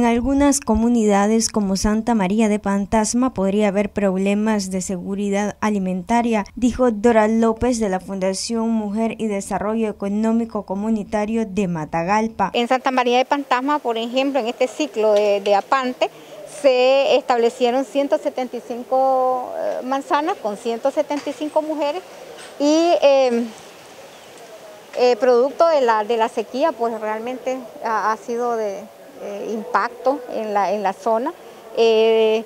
En algunas comunidades como Santa María de Pantasma podría haber problemas de seguridad alimentaria, dijo Dora López de la Fundación Mujer y Desarrollo Económico Comunitario de Matagalpa. En Santa María de Pantasma, por ejemplo, en este ciclo de, Apante, se establecieron 175 eh, manzanas con 175 mujeres y em, eh, producto de la, de la sequía, pues realmente ha sido de, eh, impacto en la, en la zona. Eh,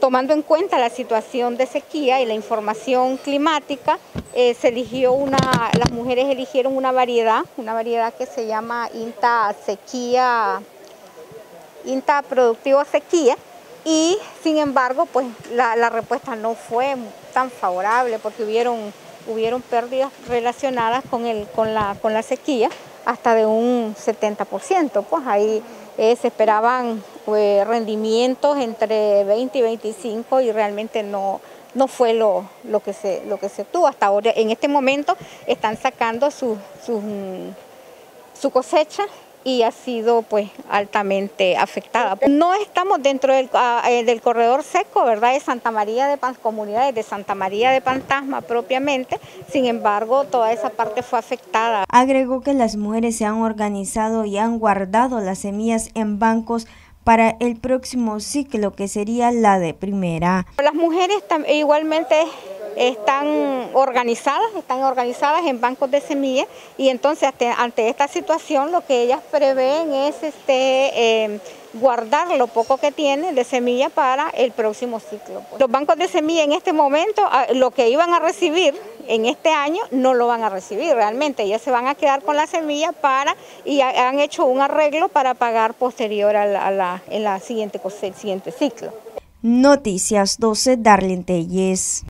tomando en cuenta la situación de sequía y la información climática, eh, se eligió una, las mujeres eligieron una variedad, una variedad que se llama INTA sequía, INTA productivo sequía, y sin embargo, pues la, respuesta no fue tan favorable porque hubieron, hubieron pérdidas relacionadas con, el, con, la, con la sequía hasta de un 70%, pues ahí eh, se esperaban pues, rendimientos entre 20 y 25 y realmente no, no fue lo, lo, que se, lo que se tuvo. Hasta ahora, en este momento, están sacando su, su, su cosecha y ha sido pues altamente afectada. No estamos dentro del, ah, eh, del corredor seco, ¿verdad? De Santa María de Pan, comunidades de Santa María de Pantasma propiamente, sin embargo toda esa parte fue afectada. Agregó que las mujeres se han organizado y han guardado las semillas en bancos para el próximo ciclo que sería la de primera. Las mujeres igualmente están organizadas, están organizadas en bancos de semillas y entonces ante, esta situación lo que ellas prevén es este, em, guardar lo poco que tienen de semilla para el próximo ciclo. Los bancos de semilla en este momento, ah, lo que iban a recibir en este año, no lo van a recibir realmente, ellas se van a quedar con la semilla para y han hecho un arreglo para pagar posterior a la, en la siguiente, siguiente ciclo. Noticias 12, Darlene Telles.